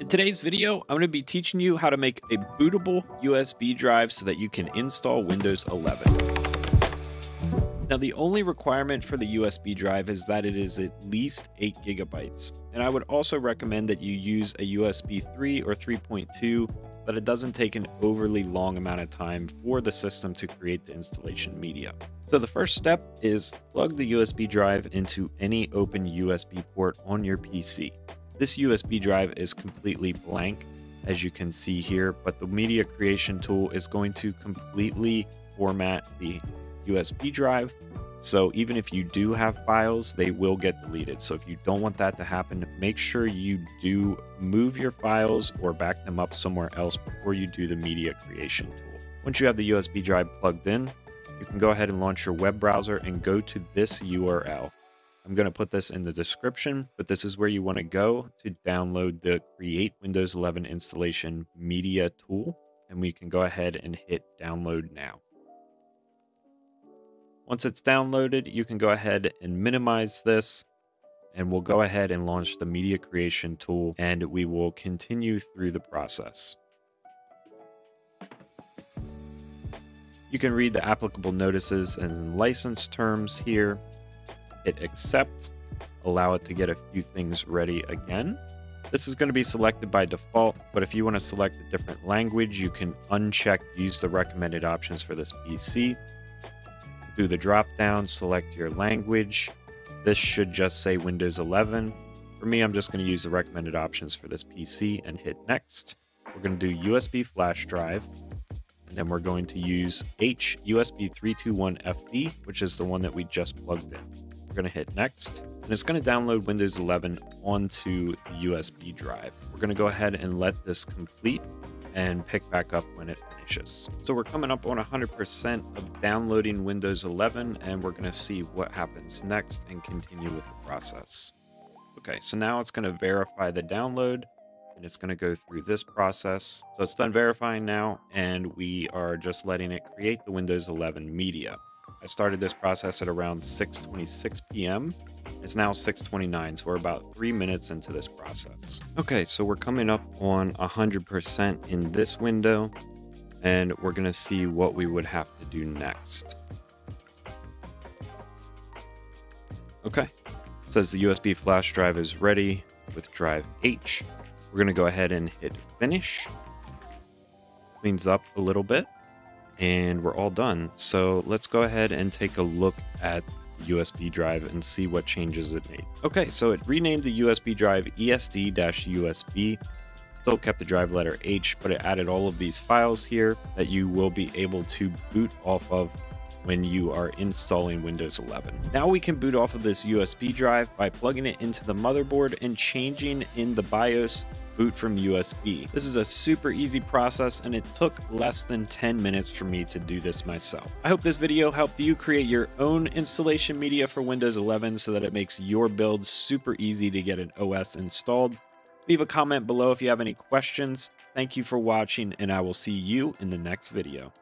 In today's video, I'm going to be teaching you how to make a bootable USB drive so that you can install Windows 11. Now, the only requirement for the USB drive is that it is at least 8 gigabytes. And I would also recommend that you use a USB 3 or 3.2, but it doesn't take an overly long amount of time for the system to create the installation media. So the first step is plug the USB drive into any open USB port on your PC. This USB drive is completely blank, as you can see here, but the media creation tool is going to completely format the USB drive. So even if you do have files, they will get deleted. So if you don't want that to happen, make sure you do move your files or back them up somewhere else before you do the media creation tool. Once you have the USB drive plugged in, you can go ahead and launch your web browser and go to this URL. I'm going to put this in the description, but this is where you want to go to download the Create Windows 11 Installation Media tool. And we can go ahead and hit download now. Once it's downloaded, you can go ahead and minimize this and we'll go ahead and launch the media creation tool and we will continue through the process. You can read the applicable notices and license terms here hit accept, allow it to get a few things ready again. This is going to be selected by default, but if you want to select a different language, you can uncheck use the recommended options for this PC. Do the drop down, select your language. This should just say Windows 11. For me, I'm just going to use the recommended options for this PC and hit next. We're going to do USB flash drive, and then we're going to use H USB 321FD, which is the one that we just plugged in going to hit next, and it's going to download Windows 11 onto the USB drive. We're going to go ahead and let this complete and pick back up when it finishes. So we're coming up on 100% of downloading Windows 11, and we're going to see what happens next and continue with the process. Okay, so now it's going to verify the download and it's going to go through this process. So it's done verifying now, and we are just letting it create the Windows 11 media. I started this process at around 6.26 p.m. It's now 6.29, so we're about three minutes into this process. Okay, so we're coming up on 100% in this window, and we're gonna see what we would have to do next. Okay, it says the USB flash drive is ready with drive H. We're gonna go ahead and hit finish. Cleans up a little bit and we're all done. So let's go ahead and take a look at USB drive and see what changes it made. Okay, so it renamed the USB drive ESD-USB, still kept the drive letter H, but it added all of these files here that you will be able to boot off of when you are installing Windows 11. Now we can boot off of this USB drive by plugging it into the motherboard and changing in the BIOS boot from USB. This is a super easy process and it took less than 10 minutes for me to do this myself. I hope this video helped you create your own installation media for Windows 11 so that it makes your build super easy to get an OS installed. Leave a comment below if you have any questions. Thank you for watching and I will see you in the next video.